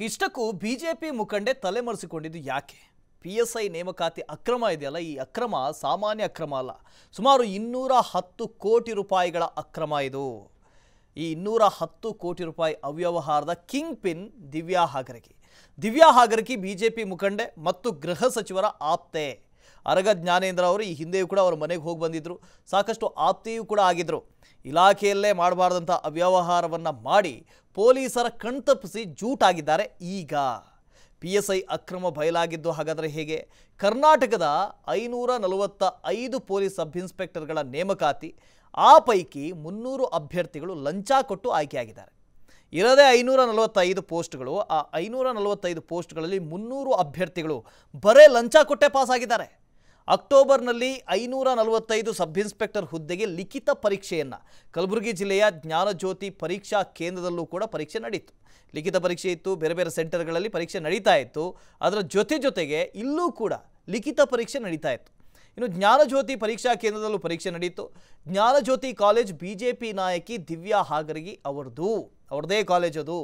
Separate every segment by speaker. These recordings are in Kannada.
Speaker 1: ಇಷ್ಟಕ್ಕೂ ಬಿಜೆಪಿ ಮುಖಂಡೆ ತಲೆಮರೆಸಿಕೊಂಡಿದ್ದು ಯಾಕೆ? ಪಿ ಎಸ್ ಐ ನೇಮಕಾತಿ ಅಕ್ರಮ ಇದೆಯಲ್ಲ, ಈ ಅಕ್ರಮ ಸಾಮಾನ್ಯ ಅಕ್ರಮ ಅಲ್ಲ. ಸುಮಾರು ಇನ್ನೂರ ಹತ್ತು ಕೋಟಿ ರೂಪಾಯಿಗಳ ಅಕ್ರಮ ಇದು. ಈ ಇನ್ನೂರ ಹತ್ತು ಕೋಟಿ ರೂಪಾಯಿ ಅವ್ಯವಹಾರದ kingpin Divya Hagaragi. Divya Hagaragi BJP ಮುಖಂಡೆ ಮತ್ತು ಗೃಹ ಸಚಿವರ ಆಪ್ತೆ. ಅರಗ ಜ್ಞಾನೇಂದ್ರ ಅವರು ಈ ಹಿಂದೆಯೂ ಕೂಡ ಅವರ ಮನೆಗೆ ಹೋಗಿ ಬಂದಿದ್ದರು ಸಾಕಷ್ಟು ಆಪ್ತೆಯೂ ಕೂಡ ಆಗಿದ್ದರು ಇಲಾಖೆಯಲ್ಲೇ ಮಾಡಬಾರ್ದಂಥ ಅವ್ಯವಹಾರವನ್ನು ಮಾಡಿ ಪೊಲೀಸರ ಕಣ್ತಪ್ಪಿಸಿ ಜೂಟಾಗಿದ್ದಾರೆ ಈಗ. ಪಿ ಎಸ್ ಐ ಅಕ್ರಮ ಬಯಲಾಗಿದ್ದು ಹಾಗಾದರೆ ಹೇಗೆ? ಕರ್ನಾಟಕದ ಐನೂರ ನಲವತ್ತ ಐದು ಪೊಲೀಸ್ ಸಬ್ ಇನ್ಸ್ಪೆಕ್ಟರ್ಗಳ ನೇಮಕಾತಿ, ಆ ಪೈಕಿ ಮುನ್ನೂರು ಅಭ್ಯರ್ಥಿಗಳು ಲಂಚ ಕೊಟ್ಟು ಆಯ್ಕೆಯಾಗಿದ್ದಾರೆ. ಇರದೇ ಐನೂರ ನಲವತ್ತೈದು ಪೋಸ್ಟ್ಗಳು, ಆ ಐನೂರ ನಲವತ್ತೈದು ಪೋಸ್ಟ್ಗಳಲ್ಲಿ ಮುನ್ನೂರು ಅಭ್ಯರ್ಥಿಗಳು ಬರೇ ಲಂಚ ಕೊಟ್ಟೇ ಪಾಸ್ ಆಗಿದ್ದಾರೆ ಅಕ್ಟೋಬರ್ನಲ್ಲಿ ಐನೂರ ನಲವತ್ತೈದು ಸಬ್ ಇನ್ಸ್ಪೆಕ್ಟರ್ ಹುದ್ದೆಗೆ ಲಿಖಿತ ಪರೀಕ್ಷೆಯನ್ನು. ಕಲಬುರಗಿ ಜಿಲ್ಲೆಯ ಜ್ಞಾನಜ್ಯೋತಿ ಪರೀಕ್ಷಾ ಕೇಂದ್ರದಲ್ಲೂ ಕೂಡ ಪರೀಕ್ಷೆ ನಡೆಯಿತು ಲಿಖಿತ ಪರೀಕ್ಷೆ ಇತ್ತು, ಬೇರೆ ಬೇರೆ ಸೆಂಟರ್ಗಳಲ್ಲಿ ಪರೀಕ್ಷೆ ನಡೀತಾ ಇತ್ತು. ಅದರ ಜೊತೆ ಜೊತೆಗೆ ಇಲ್ಲೂ ಕೂಡ ಲಿಖಿತ ಪರೀಕ್ಷೆ ನಡೀತಾ ಇತ್ತು. ಇನ್ನು ಜ್ಞಾನಜ್ಯೋತಿ ಪರೀಕ್ಷಾ ಕೇಂದ್ರದಲ್ಲೂ ಪರೀಕ್ಷೆ ನಡೆಯಿತು Jnanajyoti college B J P ನಾಯಕಿ ದಿವ್ಯಾ ಹಾಗರಗಿ ಅವರದು. ಅವ್ರದ್ದೇ ಕಾಲೇಜದು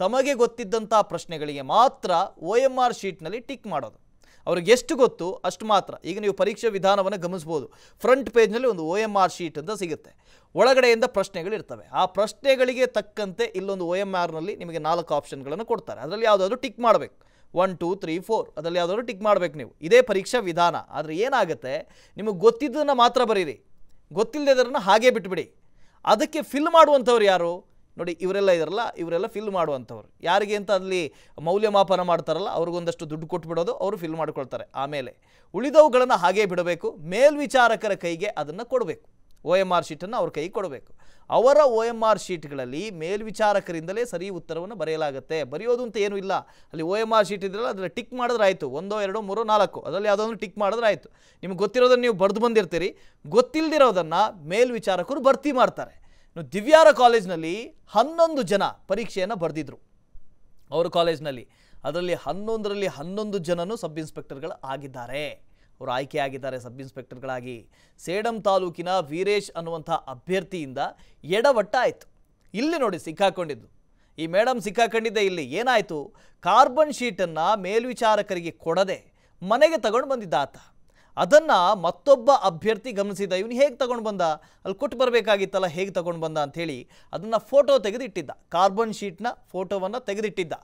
Speaker 1: ತಮಗೆ ಗೊತ್ತಿದ್ದಂಥ ಪ್ರಶ್ನೆಗಳಿಗೆ ಮಾತ್ರ ಒ ಎಂ ಆರ್ ಶೀಟ್ನಲ್ಲಿ ಟಿಕ್ ಮಾಡೋದು. ಅವ್ರಿಗೆ ಎಷ್ಟು ಗೊತ್ತು ಅಷ್ಟು ಮಾತ್ರ. ಈಗ ನೀವು ಪರೀಕ್ಷೆ ವಿಧಾನವನ್ನು ಗಮನಿಸ್ಬೋದು. ಫ್ರಂಟ್ ಪೇಜ್ನಲ್ಲಿ ಒಂದು ಒ ಎಂ ಆರ್ ಶೀಟ್ ಅಂತ ಸಿಗುತ್ತೆ. ಒಳಗಡೆಯಿಂದ ಪ್ರಶ್ನೆಗಳಿರ್ತವೆ ಆ ಪ್ರಶ್ನೆಗಳಿಗೆ ತಕ್ಕಂತೆ ಇಲ್ಲೊಂದು ಒ ಎಂ ಆರ್ನಲ್ಲಿ ನಿಮಗೆ ನಾಲ್ಕು ಆಪ್ಷನ್ಗಳನ್ನು ಕೊಡ್ತಾರೆ. ಅದರಲ್ಲಿ ಯಾವುದಾದ್ರೂ ಟಿಕ್ ಮಾಡಬೇಕು. ಒನ್ ಟೂ ತ್ರೀ ಫೋರ್ ಅದರಲ್ಲಿ ಯಾವುದಾದ್ರು ಟಿಕ್ ಮಾಡಬೇಕು ನೀವು. ಇದೇ ಪರೀಕ್ಷಾ ವಿಧಾನ. ಆದರೆ ಏನಾಗುತ್ತೆ? ನಿಮಗೆ ಗೊತ್ತಿದ್ದನ್ನು ಮಾತ್ರ ಬರೀರಿ. ಗೊತ್ತಿಲ್ಲದನ್ನು ಹಾಗೇ ಬಿಟ್ಬಿಡಿ. ಅದಕ್ಕೆ ಫಿಲ್ ಮಾಡುವಂಥವ್ರು ಯಾರು? ನೋಡಿ ಇವರೆಲ್ಲ ಇದಾರಲ್ಲ, ಇವರೆಲ್ಲ ಫಿಲ್ ಮಾಡುವಂಥವ್ರು. ಯಾರಿಗೆ ಅಂತ ಅಲ್ಲಿ ಮೌಲ್ಯಮಾಪನ ಮಾಡ್ತಾರಲ್ಲ, ಅವ್ರಿಗೊಂದಷ್ಟು ದುಡ್ಡು ಕೊಟ್ಬಿಡೋದು ಅವರು ಫಿಲ್ ಮಾಡ್ಕೊಳ್ತಾರೆ. ಆಮೇಲೆ ಉಳಿದವುಗಳನ್ನು ಹಾಗೇ ಬಿಡಬೇಕು, ಮೇಲ್ವಿಚಾರಕರ ಕೈಗೆ ಅದನ್ನು ಕೊಡಬೇಕು. ಓ ಎಂ ಆರ್ ಶೀಟನ್ನು ಅವ್ರ ಕೈಗೆ ಕೊಡಬೇಕು. ಅವರ ಓ ಎಂ ಆರ್ ಶೀಟ್ಗಳಲ್ಲಿ ಮೇಲ್ವಿಚಾರಕರಿಂದಲೇ ಸರಿ ಉತ್ತರವನ್ನು ಬರೆಯಲಾಗುತ್ತೆ. ಬರೆಯೋದು ಅಂತ ಏನೂ ಇಲ್ಲ. ಅಲ್ಲಿ ಒ ಎಂ ಆರ್ ಶೀಟ್ ಇದ್ರಲ್ಲ, ಅದರಲ್ಲಿ ಟಿಕ್ ಮಾಡಿದ್ರೆ ಆಯಿತು. ಒಂದೋ, ಎರಡೋ, ಮೂರೋ, ನಾಲ್ಕು. ಅದರಲ್ಲಿ ಯಾವುದೊಂದು ಟಿಕ್ ಮಾಡಿದ್ರೆ ಆಯಿತು. ನಿಮ್ಗೆ ಗೊತ್ತಿರೋದನ್ನು ನೀವು ಬರೆದು ಬಂದಿರ್ತೀರಿ. ಗೊತ್ತಿಲ್ಲದಿರೋದನ್ನು ಮೇಲ್ವಿಚಾರಕರು ಭರ್ತಿ ಮಾಡ್ತಾರೆ. ದಿವ್ಯಾರ ಕಾಲೇಜ್ನಲ್ಲಿ ಹನ್ನೊಂದು ಜನ ಪರೀಕ್ಷೆಯನ್ನು ಬರೆದಿದ್ರು. ಅವರ ಕಾಲೇಜ್ನಲ್ಲಿ. ಅದರಲ್ಲಿ ಹನ್ನೊಂದರಲ್ಲಿ ಹನ್ನೊಂದು ಜನನು ಸಬ್ ಇನ್ಸ್ಪೆಕ್ಟರ್ಗಳು ಆಗಿದ್ದಾರೆ. ಅವರು ಆಯ್ಕೆ ಆಗಿದ್ದಾರೆ ಸಬ್ ಇನ್ಸ್ಪೆಕ್ಟರ್ಗಳಾಗಿ. ಸೇಡಂ ತಾಲೂಕಿನ ವೀರೇಶ್ ಅನ್ನುವಂಥ ಅಭ್ಯರ್ಥಿಯಿಂದ ಎಡವಟ್ಟ ಆಯಿತು. ಇಲ್ಲಿ ನೋಡಿ ಸಿಕ್ಕಾಕೊಂಡಿದ್ದು. ಈ ಮೇಡಮ್ ಸಿಕ್ಕಾಕೊಂಡಿದ್ದೆ ಇಲ್ಲಿ. ಏನಾಯಿತು? ಕಾರ್ಬನ್ ಶೀಟನ್ನು ಮೇಲ್ವಿಚಾರಕರಿಗೆ ಕೊಡದೆ ಮನೆಗೆ ತಗೊಂಡು ಬಂದಿದ್ದ ಆತ. ಅದನ್ನು ಮತ್ತೊಬ್ಬ ಅಭ್ಯರ್ಥಿ ಗಮನಿಸಿದ, ಇವನು ಹೇಗೆ ತಗೊಂಡು ಬಂದ? ಅಲ್ಲಿ ಕೊಟ್ಟು ಬರಬೇಕಾಗಿತ್ತಲ್ಲ, ಹೇಗೆ ತಗೊಂಡು ಬಂದ? ಅಂಥೇಳಿ ಅದನ್ನು ಫೋಟೋ ತೆಗೆದಿಟ್ಟಿದ್ದ. ಕಾರ್ಬನ್ ಶೀಟ್ನ ಫೋಟೋವನ್ನು ತೆಗೆದಿಟ್ಟಿದ್ದ.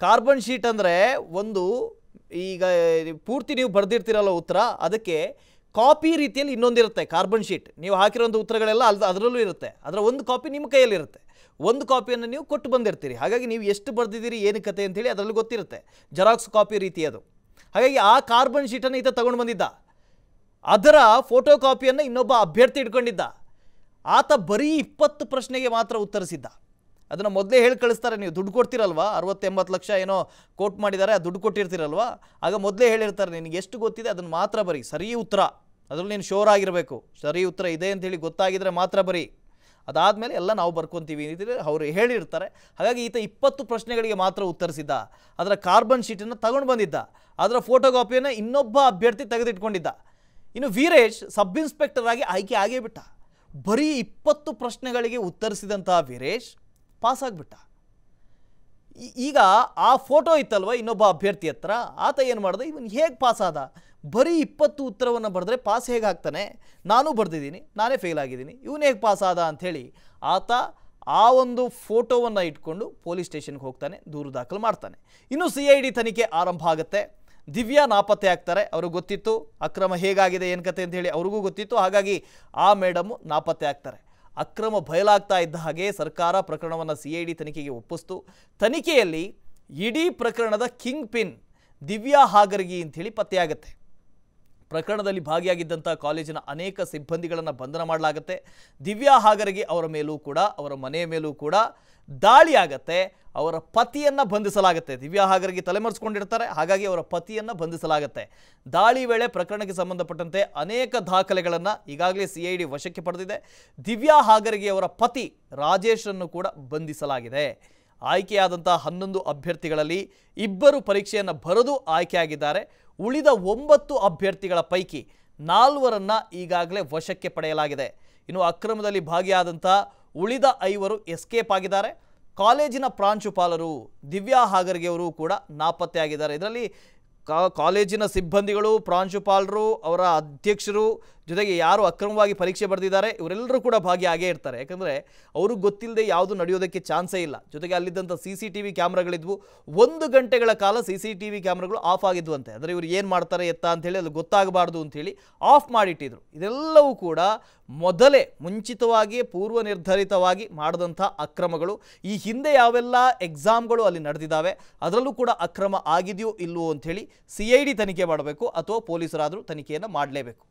Speaker 1: ಕಾರ್ಬನ್ ಶೀಟ್ ಅಂದರೆ ಒಂದು ಈಗ ಪೂರ್ತಿ ನೀವು ಬರೆದಿರ್ತೀರಲ್ಲ ಉತ್ತರ, ಅದಕ್ಕೆ ಕಾಪಿ ರೀತಿಯಲ್ಲಿ ಇನ್ನೊಂದಿರುತ್ತೆ ಕಾರ್ಬನ್ ಶೀಟ್. ನೀವು ಹಾಕಿರೋಂಥ ಉತ್ತರಗಳೆಲ್ಲ ಅಲ್ಲಿ ಅದರಲ್ಲೂ ಇರುತ್ತೆ. ಅದರ ಒಂದು ಕಾಪಿ ನಿಮ್ಮ ಕೈಯಲ್ಲಿರುತ್ತೆ. ಒಂದು ಕಾಪಿಯನ್ನು ನೀವು ಕೊಟ್ಟು ಬಂದಿರ್ತೀರಿ. ಹಾಗಾಗಿ ನೀವು ಎಷ್ಟು ಬರೆದಿದ್ದೀರಿ, ಏನು ಕತೆ ಅಂತೇಳಿ ಅದರಲ್ಲಿ ಗೊತ್ತಿರುತ್ತೆ. ಜೆರಾಕ್ಸ್ ಕಾಪಿ ರೀತಿ ಅದು. ಹಾಗಾಗಿ ಆ ಕಾರ್ಬನ್ ಶೀಟನ್ನು ಈತ ತಗೊಂಡು ಬಂದಿದ್ದ. ಅದರ ಫೋಟೋ ಕಾಪಿಯನ್ನು ಇನ್ನೊಬ್ಬ ಅಭ್ಯರ್ಥಿ ಇಟ್ಕೊಂಡಿದ್ದ. ಆತ ಬರೀ ಇಪ್ಪತ್ತು ಪ್ರಶ್ನೆಗೆ ಮಾತ್ರ ಉತ್ತರಿಸಿದ್ದ. ಅದನ್ನು ಮೊದಲೇ ಹೇಳಿ ಕಳಿಸ್ತಾರೆ, ನೀವು ದುಡ್ಡು ಕೊಡ್ತಿರಲ್ವಾ? ಅರವತ್ತೆಂಬತ್ತು ಲಕ್ಷ ಏನೋ ಕೋಟ್ ಮಾಡಿದ್ದಾರೆ, ಆ ದುಡ್ಡು ಕೊಟ್ಟಿರ್ತೀರಲ್ವಾ? ಆಗ ಮೊದಲೇ ಹೇಳಿರ್ತಾರೆ, ನಿನಗೆ ಎಷ್ಟು ಗೊತ್ತಿದೆ ಅದನ್ನು ಮಾತ್ರ ಬರೀ, ಸರಿ ಉತ್ತರ. ಅದರಲ್ಲಿ ನೀನು ಶೋರ್ ಆಗಿರಬೇಕು. ಸರಿ ಉತ್ತರ ಇದೆ ಅಂತೇಳಿ ಗೊತ್ತಾಗಿದ್ರೆ ಮಾತ್ರ ಬರೀ. ಅದಾದಮೇಲೆ ಎಲ್ಲ ನಾವು ಬರ್ಕೊತೀವಿ ಅವರು ಹೇಳಿರ್ತಾರೆ. ಹಾಗಾಗಿ ಈತ ಇಪ್ಪತ್ತು ಪ್ರಶ್ನೆಗಳಿಗೆ ಮಾತ್ರ ಉತ್ತರಿಸಿದ್ದ. ಅದರ ಕಾರ್ಬನ್ ಶೀಟನ್ನು ತಗೊಂಡು ಬಂದಿದ್ದ. ಅದರ ಫೋಟೋ ಕಾಪಿಯನ್ನು ಇನ್ನೊಬ್ಬ ಅಭ್ಯರ್ಥಿ ತೆಗೆದಿಟ್ಕೊಂಡಿದ್ದ. ಇನ್ನು ವೀರೇಶ್ ಸಬ್ ಇನ್ಸ್ಪೆಕ್ಟರ್ ಆಗಿ ಆಯ್ಕೆ ಆಗೇ ಬಿಟ್ಟ. ಬರೀ ಇಪ್ಪತ್ತು ಪ್ರಶ್ನೆಗಳಿಗೆ ಉತ್ತರಿಸಿದಂತಹ ವೀರೇಶ್ ಪಾಸ್ ಆಗಿಬಿಟ್ಟ. ಈಗ ಆ ಫೋಟೋ ಇತ್ತಲ್ವ ಇನ್ನೊಬ್ಬ ಅಭ್ಯರ್ಥಿ ಹತ್ರ? ಆತ ಏನು ಮಾಡ್ದೆ? ಇವನು ಹೇಗೆ ಪಾಸ್ ಆದ? ಬರೀ ಇಪ್ಪತ್ತು ಉತ್ತರವನ್ನು ಬರೆದ್ರೆ ಪಾಸ್ ಹೇಗೆ ಆಗ್ತಾನೆ? ನಾನು ಬರೆದಿದ್ದೀನಿ, ನಾನೇ ಫೇಲ್ ಆಗಿದ್ದೀನಿ. ಇವನು ಹೇಗೆ ಪಾಸ್ ಆದ ಅಂಥೇಳಿ ಆತ ಆ ಒಂದು ಫೋಟೋವನ್ನು ಇಟ್ಕೊಂಡು ಪೊಲೀಸ್ ಸ್ಟೇಷನ್ಗೆ ಹೋಗ್ತಾನೆ, ದೂರು ದಾಖಲು ಮಾಡ್ತಾನೆ. ಇನ್ನು ಸಿ ಐ ಡಿ ತನಿಖೆ ಆರಂಭ ಆಗುತ್ತೆ. ದಿವ್ಯಾ ನಾಪತ್ತೆ ಆಗ್ತಾರೆ, ಅವ್ರಿಗೆ ಗೊತ್ತಿತ್ತು. ಅಕ್ರಮ ಹೇಗಾಗಿದೆ, ಏನು ಕತೆ ಅಂತ ಹೇಳಿ ಅವ್ರಿಗೂ ಗೊತ್ತಿತ್ತು. ಹಾಗಾಗಿ ಆ ಮೇಡಮು ನಾಪತ್ತೆ ಆಗ್ತಾರೆ. ಅಕ್ರಮ ಬಯಲಾಗ್ತಾ ಇದ್ದ ಹಾಗೆ ಸರ್ಕಾರ ಪ್ರಕರಣವನ್ನು ಸಿ ಐ ಡಿ ತನಿಖೆಗೆ ಒಪ್ಪಿಸ್ತು. ತನಿಖೆಯಲ್ಲಿ ಇಡೀ ಪ್ರಕರಣದ ಕಿಂಗ್ ಪಿನ್ ದಿವ್ಯಾ ಹಾಗರ್ಗಿ ಅಂಥೇಳಿ ಪತ್ತೆಯಾಗುತ್ತೆ. ಪ್ರಕರಣದಲ್ಲಿ ಭಾಗಿಯಾಗಿದ್ದಂಥ ಕಾಲೇಜಿನ ಅನೇಕ ಸಿಬ್ಬಂದಿಗಳನ್ನು ಬಂಧನ ಮಾಡಲಾಗುತ್ತೆ. ದಿವ್ಯಾ ಹಾಗರಿಗೆ ಅವರ ಮೇಲೂ ಕೂಡ, ಅವರ ಮನೆಯ ಮೇಲೂ ಕೂಡ ದಾಳಿ ಆಗತ್ತೆ. ಅವರ ಪತಿಯನ್ನು ಬಂಧಿಸಲಾಗುತ್ತೆ. ದಿವ್ಯಾ ಹಾಗರಿಗೆ ತಲೆಮರೆಸ್ಕೊಂಡಿರ್ತಾರೆ. ಹಾಗಾಗಿ ಅವರ ಪತಿಯನ್ನು ಬಂಧಿಸಲಾಗುತ್ತೆ. ದಾಳಿ ವೇಳೆ ಪ್ರಕರಣಕ್ಕೆ ಸಂಬಂಧಪಟ್ಟಂತೆ ಅನೇಕ ದಾಖಲೆಗಳನ್ನು ಈಗಾಗಲೇ ಸಿ ವಶಕ್ಕೆ ಪಡೆದಿದೆ. ದಿವ್ಯಾ ಹಾಗರಿಗೆ ಅವರ ಪತಿ ರಾಜೇಶನ್ನು ಕೂಡ ಬಂಧಿಸಲಾಗಿದೆ. ಆಯ್ಕೆಯಾದಂಥ ಹನ್ನೊಂದು ಅಭ್ಯರ್ಥಿಗಳಲ್ಲಿ ಇಬ್ಬರು ಪರೀಕ್ಷೆಯನ್ನು ಬರೆದು ಆಯ್ಕೆಯಾಗಿದ್ದಾರೆ. ಉಳಿದ ಒಂಬತ್ತು ಅಭ್ಯರ್ಥಿಗಳ ಪೈಕಿ ನಾಲ್ವರನ್ನು ಈಗಾಗಲೇ ವಶಕ್ಕೆ ಪಡೆಯಲಾಗಿದೆ. ಇನ್ನು ಅಕ್ರಮದಲ್ಲಿ ಭಾಗಿಯಾದಂಥ ಉಳಿದ ಐವರು ಎಸ್ಕೇಪ್ ಆಗಿದ್ದಾರೆ. ಕಾಲೇಜಿನ ಪ್ರಾಂಶುಪಾಲರು ದಿವ್ಯಾ ಹಾಗರ್ಗೆ ಅವರು ಕೂಡ ನಾಪತ್ತೆಯಾಗಿದ್ದಾರೆ. ಇದರಲ್ಲಿ ಕಾಲೇಜಿನ ಸಿಬ್ಬಂದಿಗಳು, ಪ್ರಾಂಶುಪಾಲರು, ಅವರ ಅಧ್ಯಕ್ಷರು ಜೊತೆಗೆ ಯಾರು ಅಕ್ರಮವಾಗಿ ಪರೀಕ್ಷೆ ಬರೆದಿದ್ದಾರೆ, ಇವರೆಲ್ಲರೂ ಕೂಡ ಭಾಗಿಯಾಗೇ ಇರ್ತಾರೆ. ಯಾಕಂದರೆ ಅವ್ರಿಗೆ ಗೊತ್ತಿಲ್ಲದೆ ಯಾವುದು ನಡೆಯೋದಕ್ಕೆ ಚಾನ್ಸೇ ಇಲ್ಲ. ಜೊತೆಗೆ ಅಲ್ಲಿದ್ದಂಥ ಸಿ ಸಿ ಟಿ ವಿ ಕ್ಯಾಮ್ರಾಗಳಿದ್ವು. ಒಂದು ಗಂಟೆಗಳ ಕಾಲ ಸಿ ಸಿ ಟಿ ವಿ ಕ್ಯಾಮ್ರಾಗಳು ಆಫ್ ಆಗಿದ್ವಂತೆ. ಅಂದರೆ ಇವರು ಏನು ಮಾಡ್ತಾರೆ ಎತ್ತ ಅಂಥೇಳಿ ಅದು ಗೊತ್ತಾಗಬಾರ್ದು ಅಂಥೇಳಿ ಆಫ್ ಮಾಡಿಟ್ಟಿದ್ರು. ಇದೆಲ್ಲವೂ ಕೂಡ ಮೊದಲೇ ಮುಂಚಿತವಾಗಿ, ಪೂರ್ವ ನಿರ್ಧರಿತವಾಗಿ ಮಾಡಿದಂಥ ಅಕ್ರಮಗಳು. ಈ ಹಿಂದೆ ಯಾವೆಲ್ಲ ಎಕ್ಸಾಮ್ಗಳು ಅಲ್ಲಿ ನಡೆದಿದ್ದಾವೆ, ಅದರಲ್ಲೂ ಕೂಡ ಅಕ್ರಮ ಆಗಿದೆಯೋ ಇಲ್ಲವೋ ಅಂಥೇಳಿ ಸಿ ಐ ತನಿಖೆ ಮಾಡಬೇಕು ಅಥವಾ ಪೊಲೀಸರಾದರೂ ತನಿಖೆಯನ್ನು ಮಾಡಲೇಬೇಕು.